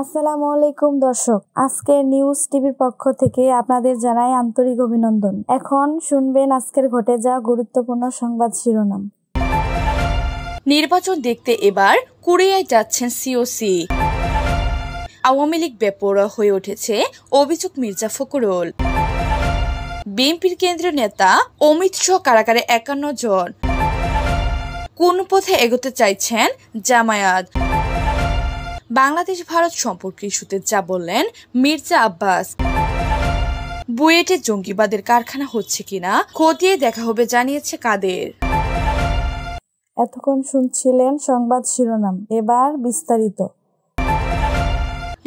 আসসালামু আলাইকুম দর্শক আজকের নিউজ টিভির পক্ষ থেকে আপনাদের জানাই আন্তরিক অভিনন্দন। এখন শুনবেন আজকের ঘটে যাওয়া গুরুত্বপূর্ণ সংবাদ শিরোনাম। নির্বাচন দেখতে এবার কোরিয়ায় যাচ্ছেন সিওসি আওয়ামী লীগ বেপরোয়া হয়ে উঠেছে অভিযোগ মির্জা ফখরুল। বিএনপির কেন্দ্রীয় নেতা অমিত শাহ কারাগারে একান্ন জন। কোন পথে এগোতে চাইছেন জামায়াত? বাংলাদেশ ভারত সম্পর্কে ইস্যুতে যা বললেন মির্জা আব্বাস। বুয়েটে জঙ্গিবাদের কারখানা হচ্ছে কিনা, খতিয়ে দেখা হবে জানিয়েছে কাদের। এতক্ষণ শুনছিলেন সংবাদ শিরোনাম, এবার বিস্তারিত।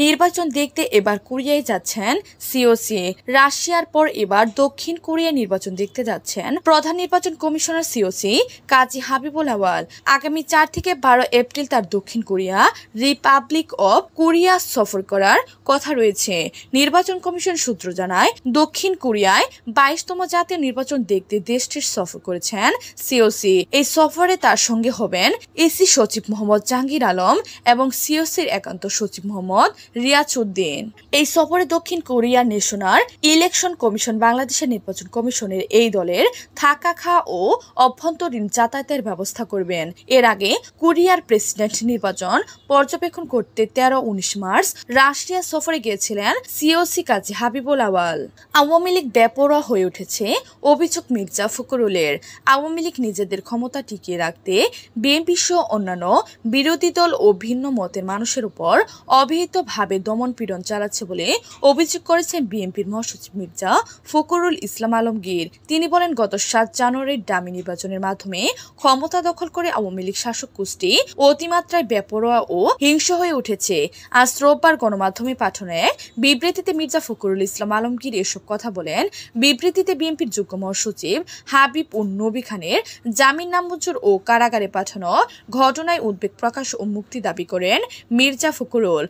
নির্বাচন দেখতে এবার কোরিয়ায় যাচ্ছেন সিওসি। রাশিয়ার পর এবার দক্ষিণ কোরিয়া নির্বাচন দেখতে যাচ্ছেন প্রধান নির্বাচন কমিশনার সিওসি কাজী হাবিবুল আওয়াল। আগামী চার থেকে বারো এপ্রিল তার দক্ষিণ কোরিয়া রিপাবলিক অব কোরিয়া সফর করার কথা রয়েছে। নির্বাচন কমিশন সূত্র জানায়, দক্ষিণ কোরিয়ায় বাইশতম জাতীয় নির্বাচন দেখতে দেশটির সফর করেছেন সিওসি। এই সফরে তার সঙ্গে হবেন এসি সচিব মোহাম্মদ জাহাঙ্গীর আলম এবং সিওসির একান্ত সচিব মোহাম্মদ রিয়াজউদ্দিন। এই সফরে দক্ষিণ কোরিয়ার ন্যাশনাল ইলেকশন কমিশন, বাংলাদেশের নির্বাচন কমিশনের এই দলের থাকা খাওয়া ও অভ্যন্তরীণ যাতায়াতের ব্যবস্থা করবেন। এর আগে কোরিয়ার প্রেসিডেন্ট নির্বাচন পর্যবেক্ষণ করতে তেরো, উনিশ মার্চ রাশিয়া সফরে গিয়েছিলেন সিওসি কাজী হাবিবুল আওয়াল আওয়ামী লীগ বেপরোয়া হয়ে উঠেছে অভিযোগ মির্জা ফখরুলের। আওয়ামী লীগ নিজেদের ক্ষমতা টিকিয়ে রাখতে বিএনপি সহ অন্যান্য বিরোধী দল ও ভিন্ন মতের মানুষের উপর অবিহিত ভাবে দমন পীড়ন চালাচ্ছে বলে অভিযোগ করেছেন বিএনপির মহাসচিব মির্জা ফখরুল ইসলাম আলমগীর। তিনি বলেন, গত সাত জানুয়ারির ডামি নির্বাচনের মাধ্যমে ক্ষমতা দখল করে আওয়ামী লীগ শাসক গোষ্ঠী অতিমাত্রায় বেপরোয়া ও হিংস হয়ে উঠেছে। আজ রোববার গণমাধ্যমে পাঠানো এক বিবৃতিতে মির্জা ফখরুল ইসলাম আলমগীর এসব কথা বলেন। বিবৃতিতে বিএনপির যুগ্ম মহাসচিব হাবিব উন নবী খানের জামিন নামঞ্জুর ও কারাগারে পাঠানো ঘটনায় উদ্বেগ প্রকাশ ও মুক্তি দাবি করেন মির্জা ফখরুল।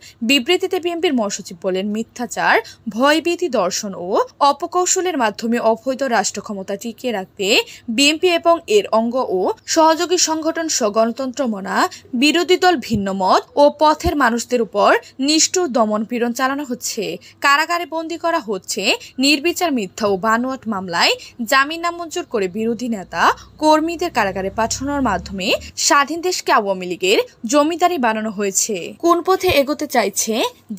বিবৃতিতে বিএনপির মহাসচিব বলেন, মিথ্যাচার, ভয়ভীতি দর্শন ও অপকৌশলের মাধ্যমে অবৈধ রাষ্ট্র ক্ষমতা টিকিয়ে রাখতে বিএনপি এবং এর অঙ্গ ও সহযোগী সংগঠন সহ গণতন্ত্র মনা বিরোধী দল ভিন্ন মত ও পথের মানুষদের উপর নিষ্ঠুর দমন পীড়ন চালানো হচ্ছে। কারাগারে বন্দী করা হচ্ছে নির্বিচার মিথ্যা ও বানোয়াট মামলায় জামিন নামঞ্জুর করে বিরোধী নেতা কর্মীদের কারাগারে পাঠানোর মাধ্যমে স্বাধীন দেশকে আওয়ামী লীগের জমিদারি বানানো হয়েছে। কোন পথে এগোতে চাইছে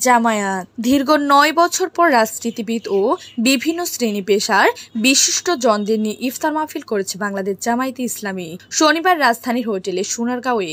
জামায়াত। দীর্ঘ নয় বছর পর রাজনীতিবিদ ও বিভিন্ন শ্রেণি পেশার বিশিষ্ট জনদের নিয়ে ইফতার মাহফিল করেছে বাংলাদেশ জামায়াতে ইসলামী। শনিবার রাজধানীর হোটেলে সোনারগাঁওয়ে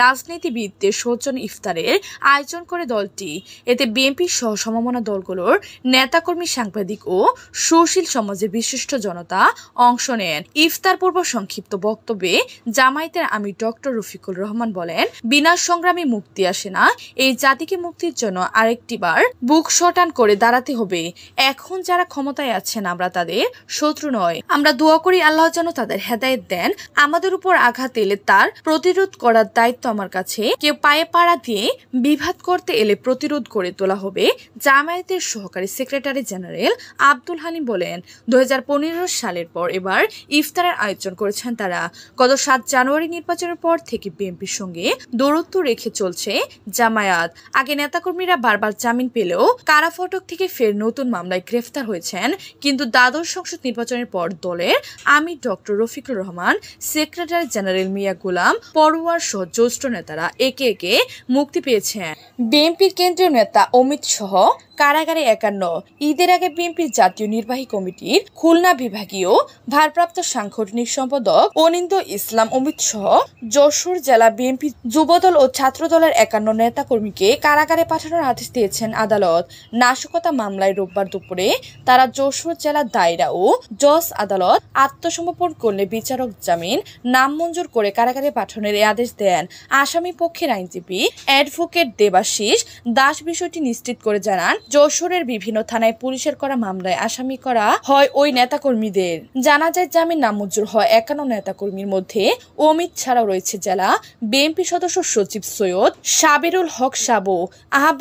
রাজনীতিবিদদের সৌজন ইফতারের আয়োজন করে দলটি। এতে বিএনপি সহ সমমনা দলগুলোর নেতাকর্মী, সাংবাদিক ও সুশীল সমাজের বিশিষ্ট জনতা অংশ নেন। ইফতার পূর্ব সংক্ষিপ্ত বক্তব্যে জামায়াতের আমি ডক্টর রফিকুল রহমান বলেন, বিনা সংগ্রামে মুক্তি আসে না। এই জাতিকে মুক্তির জন্য আরেকটিবার বুক শটান করে দাঁড়াতে হবে। এখন যারা ক্ষমতায় আছেন, আমরা তাদের শত্রু নয়। আমরা দোয়া করি আল্লাহ যেন তাদের হেদায়ত দেন। আমাদের উপর আঘাত এলে তার প্রতিরোধ করার দায়িত্ব আমার কাছে। কেউ পায়ে পাড়া দিয়ে বিভাদ করতে এলে প্রতিরোধ করে তোলা হবে। জামায়াতের সহকারী সেক্রেটারি জেনারেল আব্দুল হালিম বলেন দু হাজার পনেরো সালের পর এবার ইফতারের আয়োজন করেছেন তারা। গত সাত জানুয়ারি নির্বাচনের পর থেকে বিএনপির সঙ্গে দূরত্ব রেখে চলছে জামায়াত। আগে নেতাকর্মীরা বারবার জামিন পেলেও কারা ফটক থেকে ফের নতুন মামলায় গ্রেফতার হয়েছেন, কিন্তু দ্বাদশ সংসদ নির্বাচনের পর দলের আমি doctor Rafiqur Rahman, secretary general Mia Golam Parwar সহ জ্যেষ্ঠ নেতারা একে একে মুক্তি পেয়েছেন। বিএনপির কেন্দ্রীয় নেতা অমিত সহ কারাগারে একান্ন, ঈদের আগে বিএনপির জাতীয় নির্বাহী কমিটির খুলনা বিভাগীয় ভারপ্রাপ্ত সাংগঠনিক সম্পাদক অনিন্দ ইসলাম অমিত সহ যশোর জেলা বিএনপি যুবদল ও ছাত্রদলের একান্ন নেতাকর্মীকে কারাগারে পাঠানোর আদেশ দিয়েছেন আদালত। নাশকতা মামলায় রোববার দুপুরে তারা যশোর জেলার দায়রা ও জজ আদালত, আত্মসমর্পণ করলে বিচারক জামিন নামঞ্জুর করে কারাগারে পাঠানোর আদেশ দেন। আসামি পক্ষের আইনজীবী অ্যাডভোকেট দেবাশিস দাস বিষয়টি নিশ্চিত করে জানান, যশোরের বিভিন্ন থানায় পুলিশের করা মামলায় আসামি করা হয় ওই নেতাকর্মীদের। জানা যায় জামিন নামঞ্জুর হয় একান্ন নেতাকর্মীর মধ্যে অমিত ছাড়াও রয়েছে জেলা বিএনপি সদস্য সচিব সৈয়দ সাবিরুল হক সাবু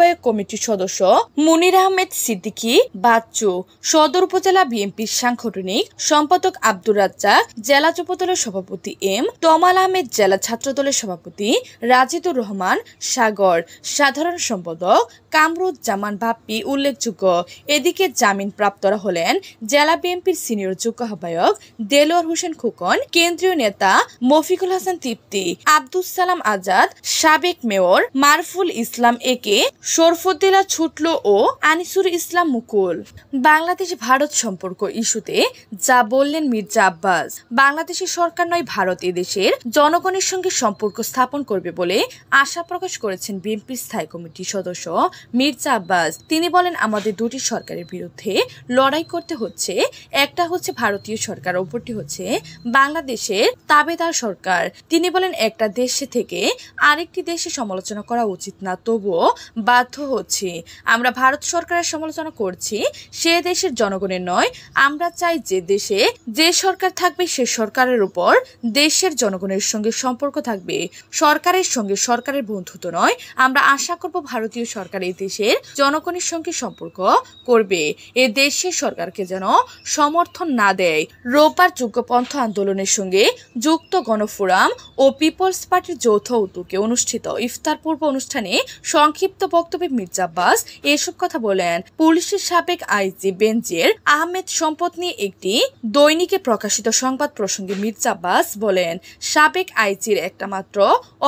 আহ্বায়ক কমিটির সদস্য মুনির আহমেদ সিদ্দিকী, বাচ্চু সদর উপজেলা বিএনপির সাংগঠনিক সম্পাদক আব্দুর রাজ্জাক, জেলা যুবদলের সভাপতি এম তমাল আহমেদ, জেলা ছাত্রদলের সভাপতি রাজিদুর রহমান, সাগর সাধারণ সম্পাদক কামরুজ্জামান বাপ্পি উল্লেখযোগ্য। এদিকে জামিন প্রাপ্তরা হলেন জেলা বিএনপির সিনিয়র যুগ্ম আহ্বায়ক দেলোয়ার হোসেন খোকন, কেন্দ্রীয় নেতা মফিকুল হাসান তৃপ্তি, আব্দুস সালাম আজাদ, সাবেক মেয়র মারফুল ইসলাম একে শরফুদ্দিলা ছুটলো ও আনিসুর ইসলাম মুকুল। বাংলাদেশ ভারত সম্পর্ক ইস্যুতে যা বললেন মির্জা আব্বাস। বাংলাদেশের সরকার নয়, ভারত এদেশের জনগণের সঙ্গে সম্পর্ক স্থাপন করবে বলে আশা প্রকাশ করেছেন বিএনপি স্থায়ী কমিটির সদস্য মির্জা আব্বাস। তিনি বলেন, আমাদের দুটি সরকারের বিরুদ্ধে লড়াই করতে হচ্ছে। একটা হচ্ছে ভারতীয় সরকার, অপরটি হচ্ছে বাংলাদেশের তাবেদার সরকার। তিনি বলেন, একটা দেশে থেকে আরেকটি দেশে সমালোচনা করা উচিত না, তবুও বাধ্য হচ্ছি। আমরা ভারত সরকারের সমালোচনা করছি, সে দেশের জনগণের নয়। আমরা চাই যে দেশে যে সরকার থাকবে, সে সরকারের উপর দেশের জনগণের সঙ্গে সম্পর্ক থাকবে। সরকারের সঙ্গে সরকারের বন্ধুত্ব নয়। আমরা আশা করব ভারতীয় সরকার এই দেশের জনগণের সঙ্গে সম্পর্ক করবে। এ দেশের সরকারকে যেন সমর্থন না দেয়। রোববার যুগপন্থ আন্দোলনের সঙ্গে যুক্ত গণফোরাম ও পিপলস পার্টির যৌথ উদ্যোগে অনুষ্ঠিত ইফতার পূর্ব অনুষ্ঠানে সংক্ষিপ্ত বক্তব্যে মির্জা আব্বাস এসব কথা বলেন। পুলিশের সাবেক আইজি বেঞ্জের আহমেদ সম্পদ নিয়ে একটি দৈনিকে প্রকাশিত সংবাদ প্রসঙ্গে মির্জা আব্বাস বলেন, সাবেক আইজির একটা মাত্র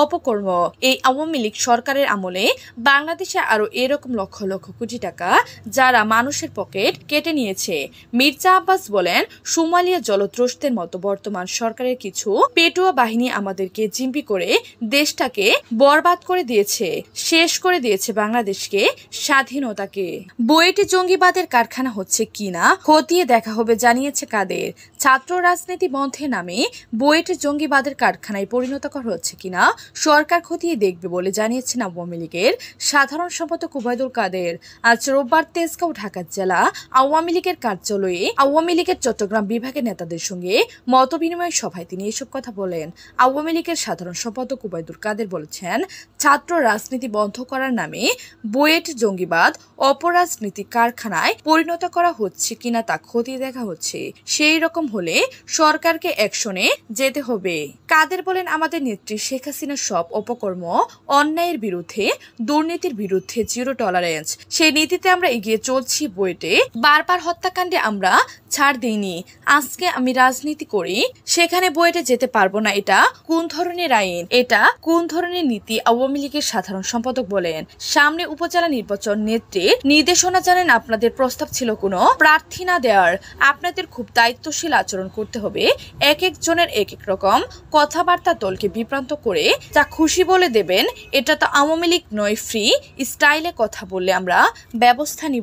অপকর্ম। এই আওয়ামী লীগ সরকারের আমলে বাংলাদেশে আরও এরকম লক্ষ লক্ষ কোটি টাকা যারা মানুষের পকেট কেটে নিয়েছে। মির্জা আব্বাস বলেন, সোমালিয়া জলদ্রষ্টের মতো বর্তমান সরকারের কিছু পেটুয়া বাহিনী আমাদেরকে জিম্পি করে দেশটাকে বরবাদ করে দিয়েছে, শেষ করে দিয়েছে বাংলাদেশকে, স্বাধীনতাকে। বুয়েটে জঙ্গিবাদের কারখানা হচ্ছে কিনা, খতিয়ে দেখা হবে, জানিয়েছে কাদের। ছাত্র রাজনীতি বন্ধের নামে বুয়েটে জঙ্গিবাদের কারখানায় পরিণত করা হচ্ছে কিনা, সরকার খতিয়ে দেখবে বলে জানিয়েছেন আওয়ামী লীগের সাধারণ সম্পাদক উবায়দুল কাদের। আজ রোববার তেজগাঁও, ঢাকা জেলা আওয়ামী লীগের কার্যালয়ে আওয়ামী লীগের চট্টগ্রাম বিভাগের নেতাদের সঙ্গে মত বিনিময় সভায় তিনি এসব কথা বলেন। আওয়ামী লীগের সাধারণ সম্পাদক উবায়দুল কাদের বলেছেন, ছাত্র রাজনীতি বন্ধ করার নামে বুয়েট জঙ্গিবাদ, অপরাজনীতি কারখানায় পরিণত করা হচ্ছে কিনা তা খতিয়ে দেখা হচ্ছে। সেই রকম হলে সরকারকে অ্যাকশনে যেতে হবে। কাদের বলেন আমাদের নেত্রী শেখ হাসিনার সব অপকর্ম অন্যায়ের বিরুদ্ধে, দুর্নীতির বিরুদ্ধে জিরো টলারেন্স সেই নীতিতে আমরা এগিয়ে চলছি বইটে বারবার হত্যাকাণ্ডে আমরা ছাড় দিইনি। আজকে আমি রাজনীতি করি, সেখানে বইটে যেতে পারব না। এটা কোন ধরনের আইন? এটা কোন ধরনের নীতি? আওয়ামী লীগের সাধারণ সম্পাদক বলেন, সামনে উপজেলা নির্বাচন নেত্রীর নির্দেশনা জানেন আপনাদের প্রস্তাব ছিল কোনো প্রার্থী না দেওয়ার। আপনাদের খুব দায়িত্বশীল আচরণ করতে হবে। এক একজনের এক এক রকম কথাবার্তা দলকে বিভ্রান্ত করে যা খুশি বলে দেবেন, এটা তো আওয়ামী লীগ নয় ফ্রি স্টাইলে কথা বললে আমরা ব্যবস্থা নিব।